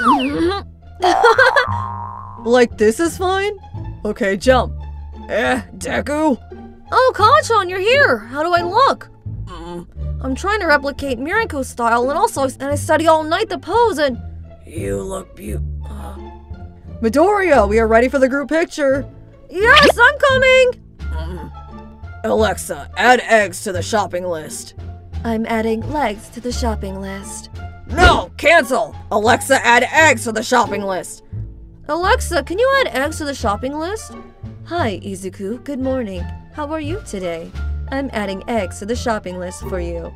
like this is fine? Okay, jump. Eh, Deku? Oh, Kacchan, you're here. How do I look? Mm, I'm trying to replicate Miriko style, and also, and I study all night the pose, and you look beautiful. Midoriya, we are ready for the group picture. yes, I'm coming. Mm. Alexa, add eggs to the shopping list. I'm adding legs to the shopping list. No, cancel! Alexa, add eggs to the shopping list. Alexa, can you add eggs to the shopping list? Hi, Izuku. Good morning. How are you today? I'm adding eggs to the shopping list for you.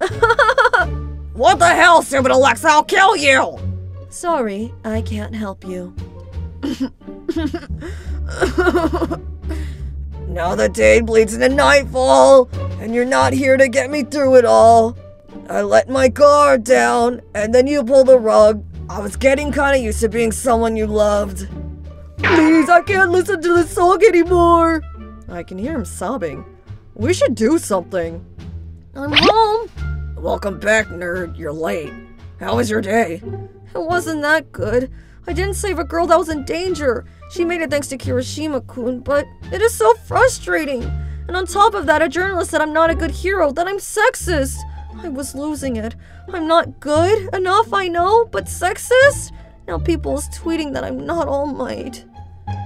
What the hell, stupid Alexa? I'll kill you! Sorry, I can't help you. Now the day bleeds into nightfall, and you're not here to get me through it all. I let my guard down, and then you pull the rug. I was getting kinda used to being someone you loved. Please, I can't listen to this song anymore. I can hear him sobbing. We should do something. I'm home. Welcome back, nerd. You're late. How was your day? It wasn't that good. I didn't save a girl that was in danger. She made it thanks to Kirishima-kun, but it is so frustrating. And on top of that, a journalist said I'm not a good hero, that I'm sexist. I was losing it. I'm not good enough, I know, but sexist? Now people is tweeting that I'm not All Might.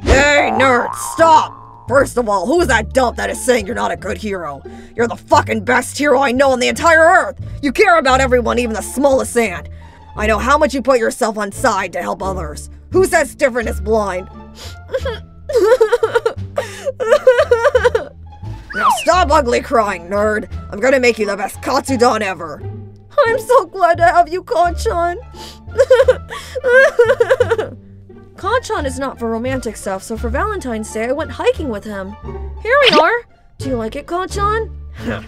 Hey, nerd, stop! First of all, who is that dump that is saying you're not a good hero? You're the fucking best hero I know on the entire earth! You care about everyone, even the smallest ant! I know how much you put yourself on side to help others. Who says different is blind? Now stop ugly crying, nerd! I'm gonna make you the best Katsudon ever! I'm so glad to have you, Kacchan. Kacchan is not for romantic stuff, so for Valentine's Day, I went hiking with him. Here we are. Do you like it, Kacchan?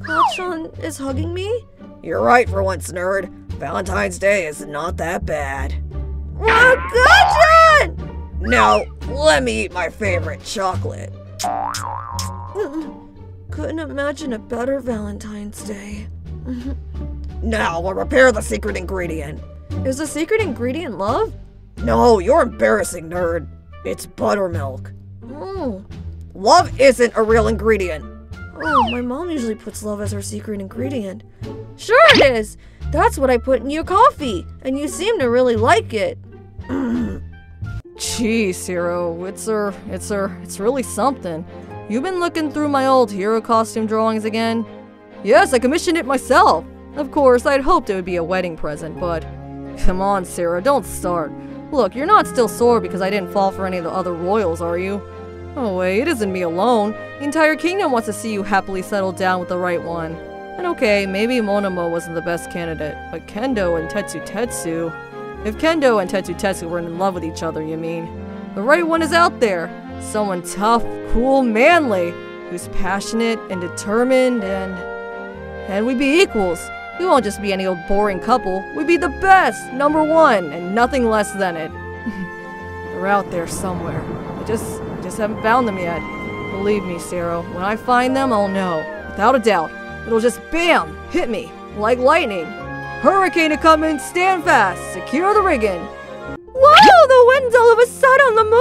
Kacchan is hugging me? You're right for once, nerd. Valentine's Day is not that bad. Oh, Kacchan! Now, let me eat my favorite chocolate. Couldn't imagine a better Valentine's Day. Now, we'll prepare the secret ingredient. Is the secret ingredient love? No, you're embarrassing, nerd. It's buttermilk. Oh. Love isn't a real ingredient. Oh, my mom usually puts love as her secret ingredient. Sure it is! That's what I put in your coffee, and you seem to really like it. Jeez, hero, it's er, it's er, it's really something. You've been looking through my old hero costume drawings again? Yes, I commissioned it myself. Of course, I'd hoped it would be a wedding present, but come on, Sarah, don't start. Look, you're not still sore because I didn't fall for any of the other royals, are you? Oh wait, it isn't me alone. The entire kingdom wants to see you happily settled down with the right one. And okay, maybe Monoma wasn't the best candidate, but Kendo and Tetsu Tetsu. If Kendo and Tetsu Tetsu were in love with each other, you mean? The right one is out there. Someone tough, cool, manly, who's passionate and determined and. And we'd be equals. We won't just be any old boring couple. We'd be the best, number one, and nothing less than it. They're out there somewhere. I just, I just haven't found them yet. Believe me, Sarah, when I find them, I'll know. Without a doubt. It'll just BAM! Hit me. Like lightning. Hurricane to come in, stand fast, secure the rigging. Whoa, the wind's all of a sudden on the move!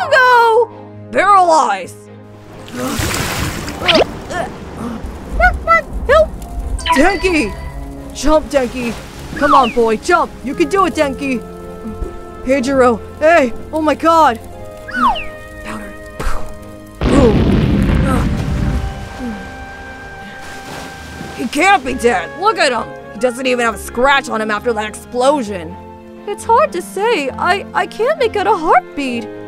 Bakugo! Paralyzed! Help! Denki! Jump, Denki! Come on, boy, jump! You can do it, Denki! Hey, Jiro! Hey! Oh my god! Powder. Boom! He can't be dead! Look at him! He doesn't even have a scratch on him after that explosion! It's hard to say. I, I can't make out a heartbeat.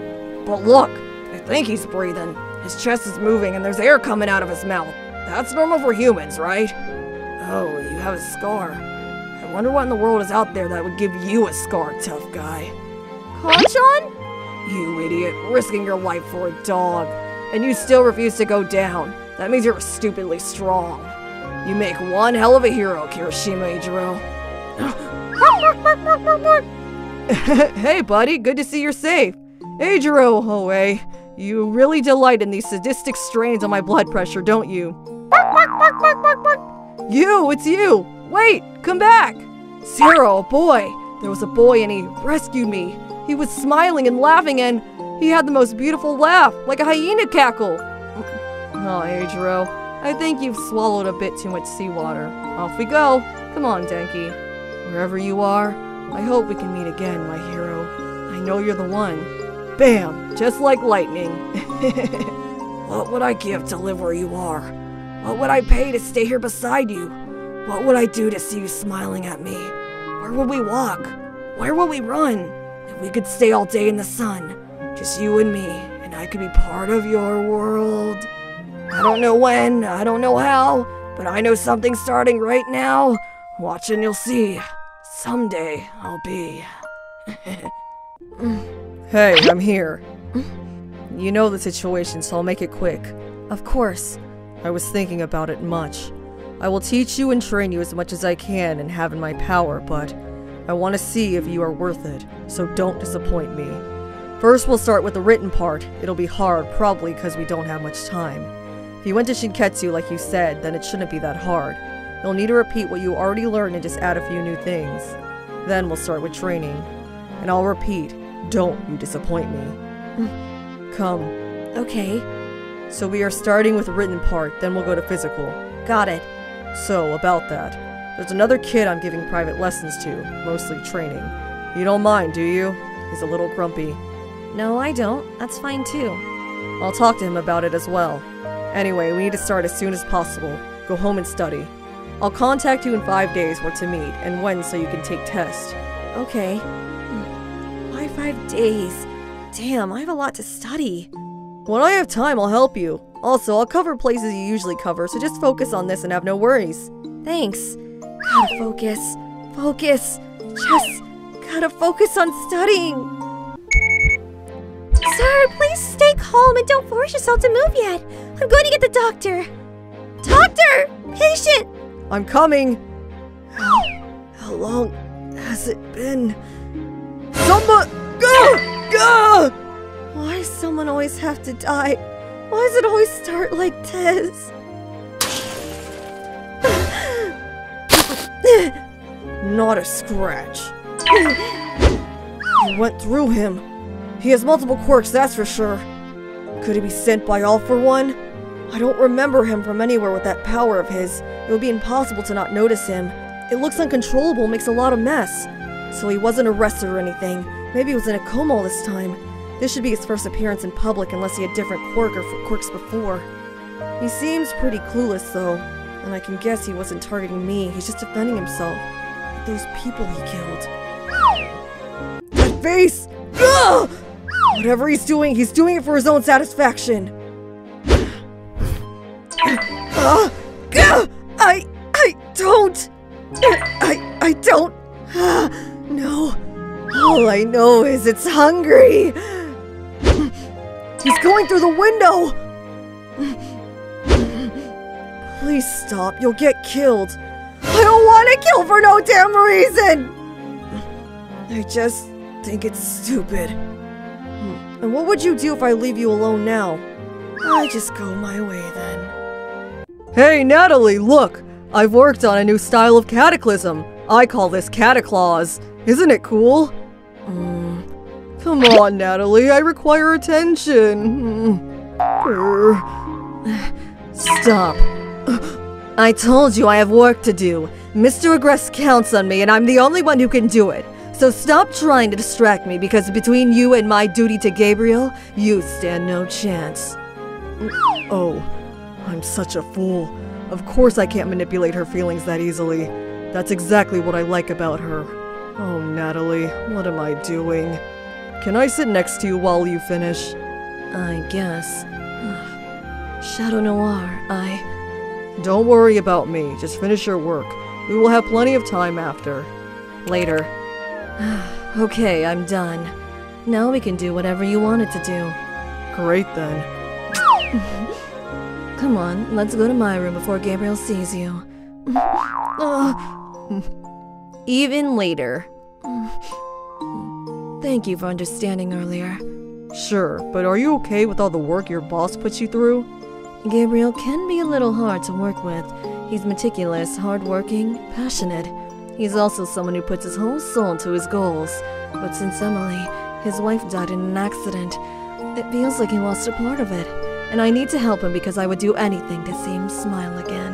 But look, I think he's breathing. His chest is moving and there's air coming out of his mouth. That's normal for humans, right? Oh, you have a scar. I wonder what in the world is out there that would give you a scar, tough guy. Kacchan? You idiot, risking your life for a dog. And you still refuse to go down. That means you're stupidly strong. You make one hell of a hero, Kirishima Eijiro. hey, buddy, good to see you're safe. Hey, Jiro Hoei, you really delight in these sadistic strains on my blood pressure, don't you? You, it's you! Wait, come back! Zero, oh boy. There was a boy and he rescued me. He was smiling and laughing and he had the most beautiful laugh, like a hyena cackle. Oh, Adro, I think you've swallowed a bit too much seawater. Off we go. Come on, Denki. Wherever you are, I hope we can meet again, my hero. I know you're the one. Bam! Just like lightning. what would I give to live where you are? What would I pay to stay here beside you? What would I do to see you smiling at me? Where would we walk? Where would we run? If we could stay all day in the sun, just you and me, and I could be part of your world. I don't know when, I don't know how, but I know something's starting right now. Watch and you'll see. Someday I'll be. hey, I'm here. You know the situation, so I'll make it quick. Of course. I was thinking about it much. I will teach you and train you as much as I can and have in my power, but I want to see if you are worth it, so don't disappoint me. First, we'll start with the written part. It'll be hard, probably because we don't have much time. If you went to Shinketsu like you said, then it shouldn't be that hard. You'll need to repeat what you already learned and just add a few new things. Then we'll start with training. And I'll repeat, don't you disappoint me. Hmm. Come. Okay. So we are starting with written part, then we'll go to physical. Got it. So, about that. There's another kid I'm giving private lessons to, mostly training. You don't mind, do you? He's a little grumpy. No, I don't. That's fine too. I'll talk to him about it as well. Anyway, we need to start as soon as possible. Go home and study. I'll contact you in five days where to meet and when so you can take tests. Okay. Five days? Damn, I have a lot to study. When I have time, I'll help you. Also, I'll cover places you usually cover, so just focus on this and have no worries. Thanks. Gotta focus. Focus. Just gotta focus on studying. Sir, please stay calm and don't force yourself to move yet. I'm going to get the doctor. Doctor! Patient! I'm coming! How, how long has it been? Someone! Why does someone always have to die? Why does it always start like this? Not a scratch. You went through him. He has multiple quirks, that's for sure. Could he be sent by All for One? I don't remember him from anywhere with that power of his. It would be impossible to not notice him. It looks uncontrollable, makes a lot of mess. So he wasn't arrested or anything. Maybe he was in a coma all this time. This should be his first appearance in public unless he had different quirk or quirks before. He seems pretty clueless though, and I can guess he wasn't targeting me, he's just defending himself. With those people he killed. That face! Ugh! Whatever he's doing, he's doing it for his own satisfaction. I know is it's hungry. He's going through the window. Please stop. You'll get killed. I don't want to kill for no damn reason. I just think it's stupid. And what would you do if I leave you alone now? I just go my way then. Hey, Natalie, look! I've worked on a new style of cataclysm. I call this Cataclaws. Isn't it cool? Come on, Natalie, I require attention. Stop. I told you I have work to do. Mr. Agreste counts on me, and I'm the only one who can do it. So stop trying to distract me, because between you and my duty to Gabriel, you stand no chance. Oh, I'm such a fool. Of course I can't manipulate her feelings that easily. That's exactly what I like about her. Oh, Natalie, what am I doing? Can I sit next to you while you finish? I guess. Shadow Noir, I... Don't worry about me, just finish your work. We will have plenty of time after. Later. okay, I'm done. Now we can do whatever you wanted to do. Great then. Come on, let's go to my room before Gabriel sees you. Even later. Thank you for understanding earlier. Sure, but are you okay with all the work your boss puts you through? Gabriel can be a little hard to work with. He's meticulous, hardworking, passionate. He's also someone who puts his whole soul into his goals. But since Emily, his wife, died in an accident, it feels like he lost a part of it. And I need to help him because I would do anything to see him smile again.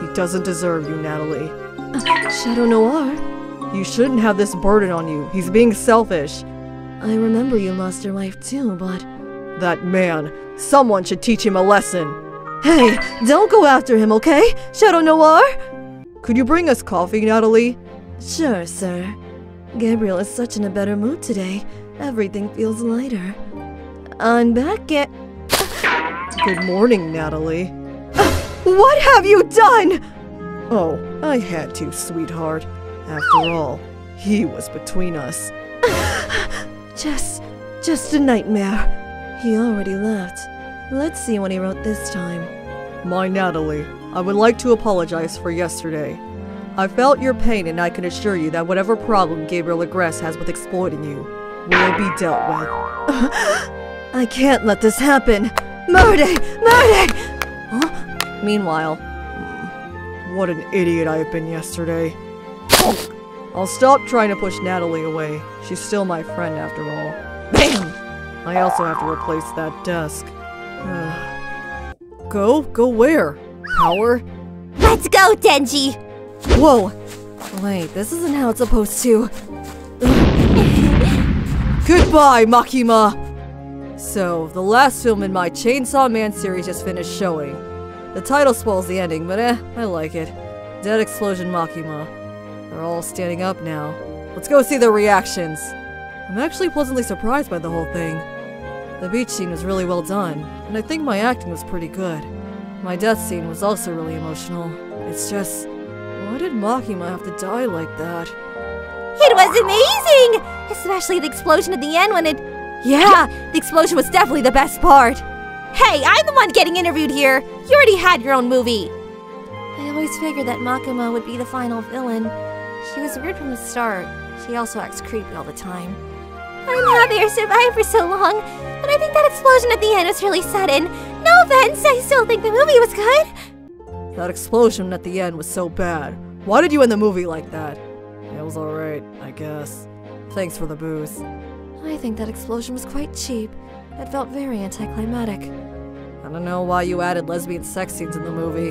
He doesn't deserve you, Natalie. Uh, Shadow Noir? You shouldn't have this burden on you. He's being selfish. I remember you lost your wife too, but. That man. Someone should teach him a lesson. Hey, don't go after him, okay? Shadow Noir? Could you bring us coffee, Natalie? Sure, sir. Gabriel is such in a better mood today. Everything feels lighter. I'm back at. Good morning, Natalie. What have you done? Oh, I had to, sweetheart. After all, he was between us. Just. just a nightmare. He already left. Let's see what he wrote this time. My Natalie, I would like to apologize for yesterday. I felt your pain and I can assure you that whatever problem Gabriel Agreste has with exploiting you will be dealt with. I can't let this happen. Murder! Murder! Huh? Meanwhile, hmm, What an idiot I have been yesterday. I'll stop trying to push Natalie away. She's still my friend after all. bam! I also have to replace that desk. go? Go where? Power? Let's go, Denji! Whoa! Wait, this isn't how it's supposed to. Goodbye, Makima! So, the last film in my Chainsaw Man series just finished showing. The title spoils the ending, but eh, I like it. Dead Explosion Makima. They're all standing up now. Let's go see their reactions. I'm actually pleasantly surprised by the whole thing. The beach scene was really well done, and I think my acting was pretty good. My death scene was also really emotional. It's just, why did Makima have to die like that? It was amazing! Especially the explosion at the end when it. Yeah, the explosion was definitely the best part. Hey, I'm the one getting interviewed here. You already had your own movie. I always figured that Makima would be the final villain. She was weird from the start. She also acts creepy all the time. I'm happy I survived for so long, but I think that explosion at the end was really sudden. No offense, I still think the movie was good. That explosion at the end was so bad. Why did you end the movie like that? It was alright, I guess. Thanks for the booze. I think that explosion was quite cheap. It felt very anticlimactic. I don't know why you added lesbian sex scenes in the movie,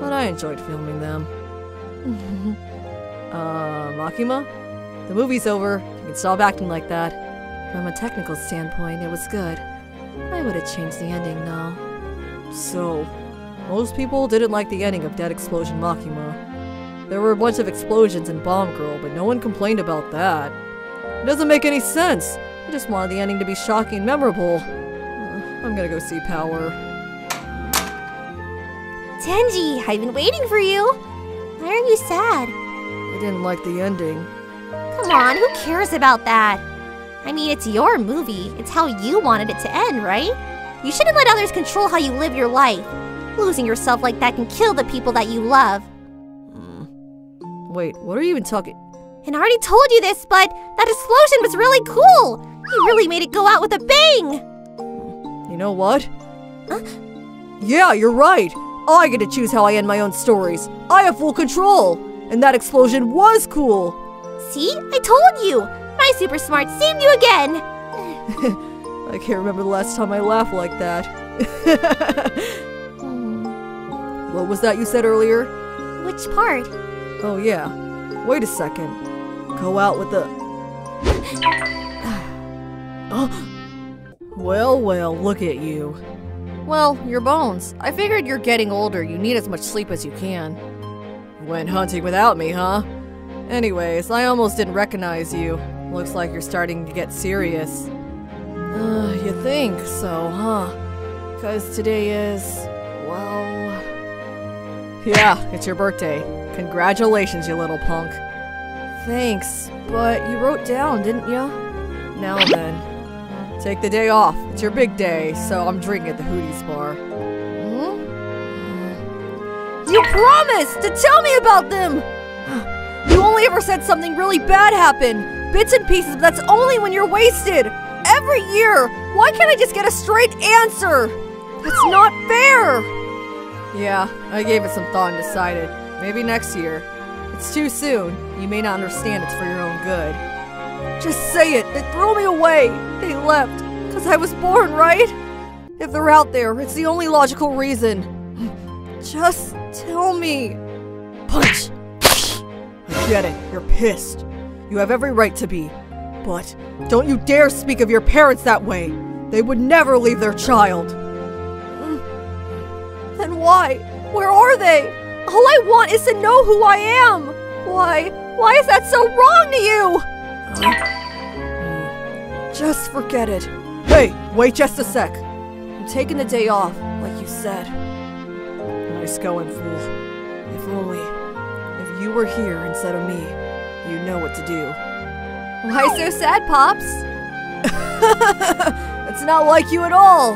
but I enjoyed filming them. uh, Makima? The movie's over. You can stop acting like that. From a technical standpoint, it was good. I would have changed the ending though. So, most people didn't like the ending of Dead Explosion Makima. There were a bunch of explosions in Bomb Girl, but no one complained about that. It doesn't make any sense. I just wanted the ending to be shocking and memorable. Uh, I'm gonna go see Power. Denji, I've been waiting for you. Why are you sad? I didn't like the ending. Come on, who cares about that? I mean, it's your movie. It's how you wanted it to end, right? You shouldn't let others control how you live your life. Losing yourself like that can kill the people that you love. Hmm. Wait, what are you even talking? And I already told you this, but that explosion was really cool. You really made it go out with a bang. Hmm. You know what? Yeah, you're right. I get to choose how I end my own stories. I have full control. And that explosion was cool. See? I told you. My super smart saved you again. I can't remember the last time I laughed like that. Hmm. what was that you said earlier? Which part? Oh, yeah. Wait a second. Go out with the. oh. Well, well, look at you. Well, your bones. I figured you're getting older. You need as much sleep as you can. Went hunting without me, huh? Anyways, I almost didn't recognize you. Looks like you're starting to get serious. Uh, you think so, huh? Cause today is, well... Yeah, it's your birthday. Congratulations, you little punk. Thanks, but you wrote down, didn't you? Now then, take the day off. It's your big day, so I'm drinking at the Hooties bar. You promised to tell me about them! You only ever said something really bad happened. Bits and pieces, but that's only when you're wasted. Every year. Why can't I just get a straight answer? That's not fair. Yeah, I gave it some thought and decided. Maybe next year. It's too soon. You may not understand it's for your own good. Just say it. They threw me away. They left. Because I was born, right? If they're out there, it's the only logical reason. Just tell me. Punch! I get it. You're pissed. You have every right to be. But don't you dare speak of your parents that way. They would never leave their child. Then why? Where are they? All I want is to know who I am. Why? Why is that so wrong to you? Just forget it. Hey, wait just a sec. I'm taking the day off, like you said. Nice going, fool. If only, if you were here instead of me, you'd know what to do. Why so sad, Pops? It's not like you at all.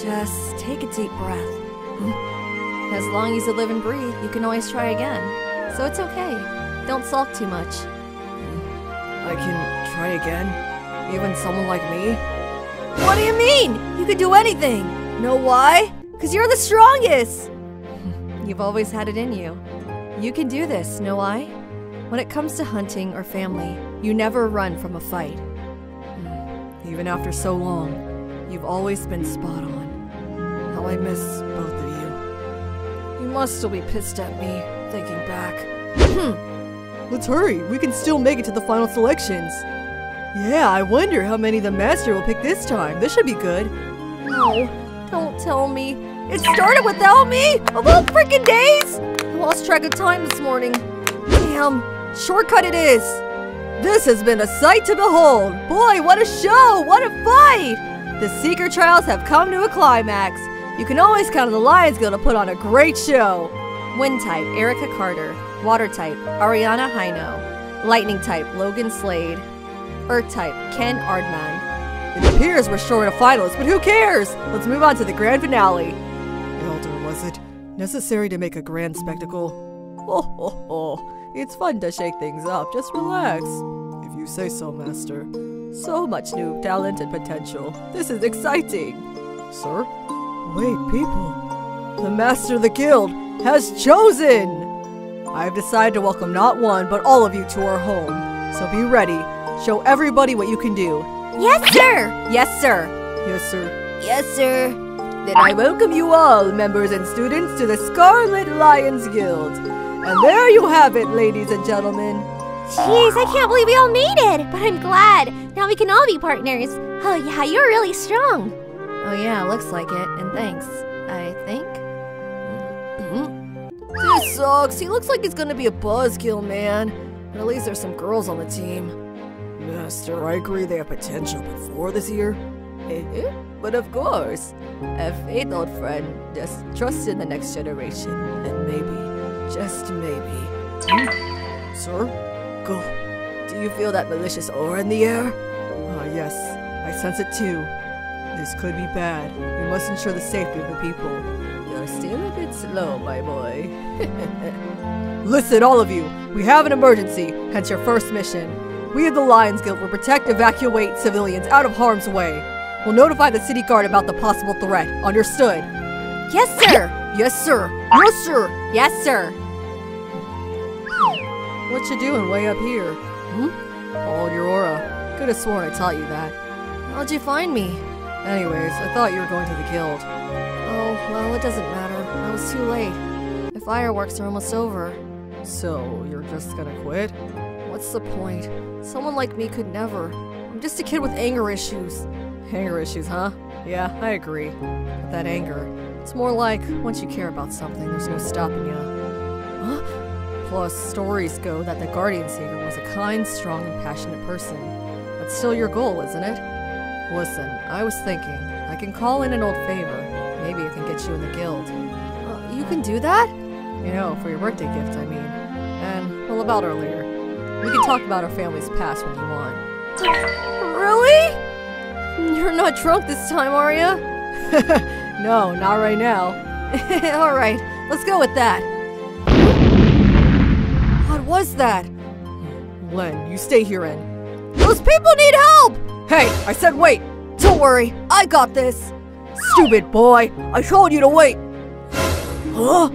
Just take a deep breath. Hmm? As long as you live and breathe, you can always try again. So it's okay. Don't sulk too much. Hmm? I can try again? Even someone like me? What do you mean? You can do anything. Know why? Because you're the strongest. You've always had it in you. You can do this, know I? When it comes to hunting or family, you never run from a fight. Hmm. Even after so long, you've always been spot on. How I miss both of you. You must still be pissed at me, thinking back. Hmm. Let's hurry, we can still make it to the final selections. Yeah, I wonder how many the master will pick this time. This should be good. No, don't tell me. It started without me? Of all freaking days? I lost track of time this morning. Damn, shortcut it is. This has been a sight to behold. Boy, what a show! What a fight! The Seeker trials have come to a climax. You can always count on the Lions Guild to put on a great show. Wind type, Erica Carter. Water type, Ariana Hino. Lightning type, Logan Slade. Earth type, Ken Ardman. It appears we're short of finalists, but who cares? Let's move on to the grand finale. Elder, was it necessary to make a grand spectacle? Oh, ho, ho. It's fun to shake things up. Just relax. If you say so, Master. So much new talent and potential. This is exciting. Sir? Wait, people. The Master of the Guild has chosen! I've decided to welcome not one, but all of you to our home. So be ready. Show everybody what you can do. Yes, sir! Yes, sir. Yes, sir. Yes, sir. Then I welcome you all, members and students, to the Scarlet Lions Guild. And there you have it, ladies and gentlemen. Jeez, I can't believe we all made it! But I'm glad. Now we can all be partners. Oh, yeah, you're really strong. Oh yeah, looks like it. And thanks. I think. This sucks. He looks like he's gonna be a buzzkill, man. But at least there's some girls on the team. Master, I agree they have potential, but for this year? Eh, but of course. Have faith, old friend. Just trust in the next generation. And maybe, just maybe. Sir? Go. Do you feel that malicious aura in the air? Ah, yes. I sense it too. This could be bad. We must ensure the safety of the people. You're still a bit slow, my boy. Listen, all of you. We have an emergency, hence your first mission. We of the Lions Guild will protect evacuate civilians out of harm's way. We'll notify the city guard about the possible threat. Understood? Yes, sir. Yes, sir. Yes, sir. yes, sir. What you doing way up here? Hmm? Followed your aura. Could have sworn I taught you that. How'd you find me? Anyways, I thought you were going to the guild. Oh, well, it doesn't matter. I was too late. The fireworks are almost over. So, you're just gonna quit? What's the point? Someone like me could never. I'm just a kid with anger issues. Anger issues, huh? Yeah, I agree. But that anger, it's more like once you care about something, there's no stopping you. Huh? Plus, stories go that the Guardian Savior was a kind, strong, and passionate person. That's still your goal, isn't it? Listen, I was thinking, I can call in an old favor. Maybe it can get you in the guild. Uh, you can do that? You know, for your birthday gift, I mean. And, well, about earlier. We can talk about our family's past when you want. Really? You're not drunk this time, are you? no, not right now. All right, let's go with that. What was that? Len, you stay here and. Those people need help! Hey, I said wait! Don't worry, I got this. Stupid boy! I told you to wait! Huh?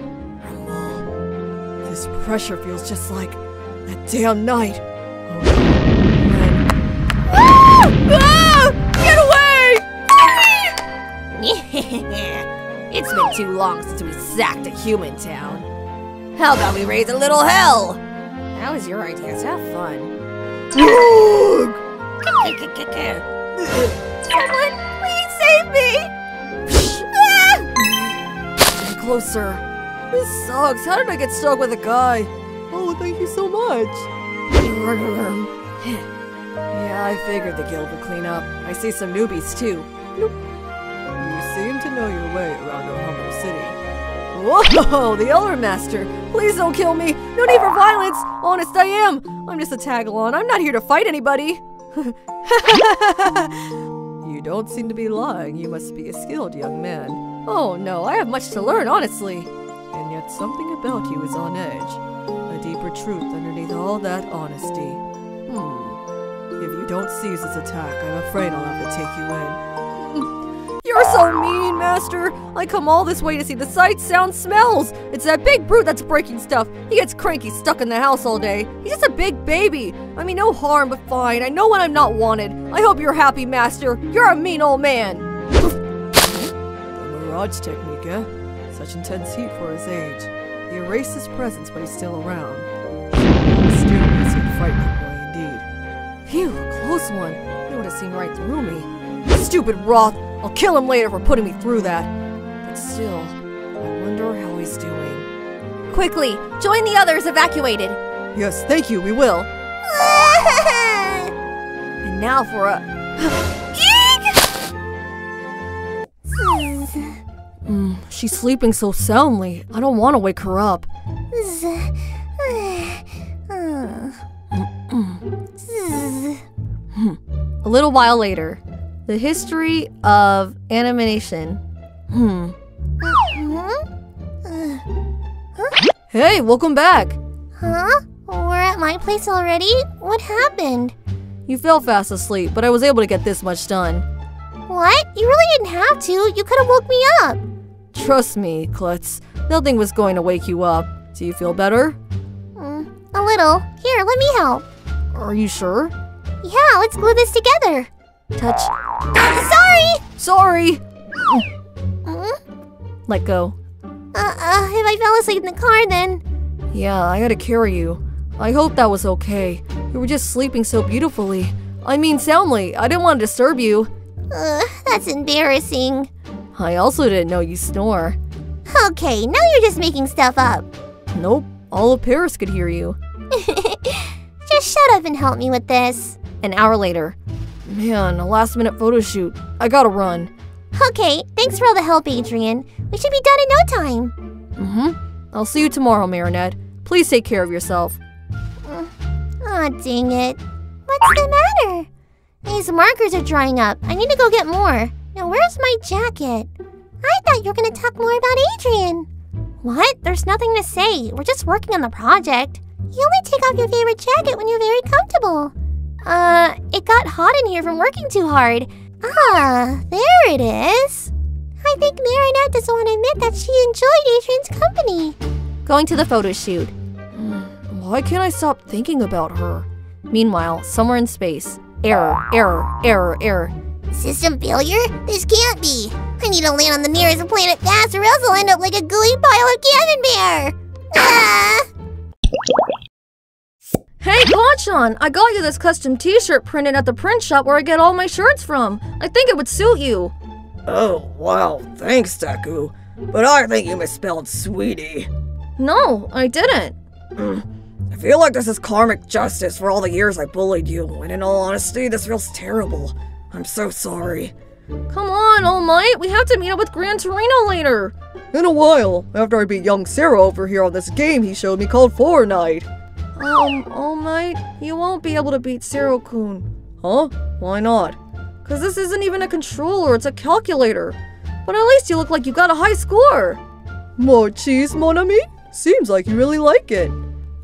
This pressure feels just like that damn night. It's been too long since we sacked a human town. How about we raise a little hell? That was your idea, so have fun. Someone, please save me! Get closer. This sucks. How did I get stuck with a guy? Oh, thank you so much. yeah, I figured the guild would clean up. I see some newbies too. Nope. Know your way around Ohama City. Whoa, the Elder Master! Please don't kill me! No need for violence! Honest, I am! I'm just a tag-along. I'm not here to fight anybody! you don't seem to be lying. You must be a skilled young man. Oh no, I have much to learn, honestly. And yet something about you is on edge. A deeper truth underneath all that honesty. Hmm. If you don't cease this attack, I'm afraid I'll have to take you in. You're so mean, Master! I come all this way to see the sights, sounds, smells! It's that big brute that's breaking stuff! He gets cranky stuck in the house all day. He's just a big baby! I mean, no harm, but fine. I know when I'm not wanted. I hope you're happy, Master. You're a mean old man! the Mirage technique, eh? Such intense heat for his age. He erased his presence, but he's still around. Mysterious and frightening boy indeed. Phew, close one. He would have seen right through me. Stupid Roth! I'll kill him later for putting me through that. But still, I wonder how he's doing. Quickly, join the others evacuated. Yes, thank you, we will. and now for a. Mm, she's sleeping so soundly. I don't want to wake her up. A little while later, the history of animation. Hmm. Hey, welcome back. Huh? We're at my place already? What happened? You fell fast asleep, but I was able to get this much done. What? You really didn't have to. You could have woke me up. Trust me, Klutz. Nothing was going to wake you up. Do you feel better? Mm, a little. Here, let me help. Are you sure? Yeah, let's glue this together. Touch. Sorry! Sorry! Mm? Let go. Uh, uh, if I fell asleep in the car, then. Yeah, I gotta carry you. I hope that was okay. You were just sleeping so beautifully. I mean, soundly. I didn't want to disturb you. Uh, that's embarrassing. I also didn't know you snore. Okay, now you're just making stuff up. Nope, all of Paris could hear you. just shut up and help me with this. An hour later. Man, a last minute photo shoot. I gotta run. Okay, thanks for all the help, Adrien. We should be done in no time. Mm hmm. I'll see you tomorrow, Marinette. Please take care of yourself. Aw, oh, dang it. What's the matter? These markers are drying up. I need to go get more. Now, where's my jacket? I thought you were going to talk more about Adrien. What? There's nothing to say. We're just working on the project. You only take off your favorite jacket when you're very comfortable. Uh, it got hot in here from working too hard. Ah, there it is. I think Marinette doesn't want to admit that she enjoyed Adrien's company. Going to the photo shoot. Why can't I stop thinking about her? Meanwhile, somewhere in space. Error, error, error, error. System failure? This can't be. I need to land on the nearest planet fast or else I'll end up like a gooey pile of Camembert. Ah! Hey, Kacchan! I got you this custom t-shirt printed at the print shop where I get all my shirts from. I think it would suit you. Oh, wow, thanks, Deku. But I think you misspelled sweetie. No, I didn't. I feel like this is karmic justice for all the years I bullied you, and in all honesty, this feels terrible. I'm so sorry. Come on, All Might. We have to meet up with Gran Torino later. In a while, after I beat young Sarah over here on this game he showed me called Fortnite. Um, All Might, you won't be able to beat Zero Kun. Huh? Why not? Cause this isn't even a controller, it's a calculator. But at least you look like you got a high score. More cheese, mon ami? Seems like you really like it.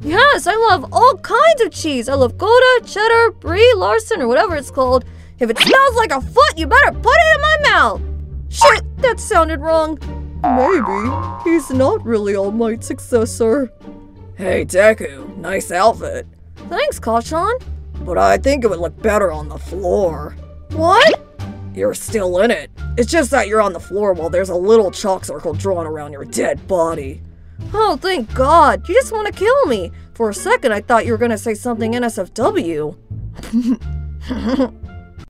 Yes, I love all kinds of cheese. I love Gouda, cheddar, brie, Larson, or whatever it's called. If it smells like a foot, you better put it in my mouth. Shit, that sounded wrong. Maybe. He's not really All Might's successor. Hey, Deku, nice outfit. Thanks, Kacchan. But I think it would look better on the floor. What? You're still in it. It's just that you're on the floor while there's a little chalk circle drawn around your dead body. Oh, thank God. You just want to kill me. For a second, I thought you were going to say something NSFW.